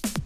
Bye.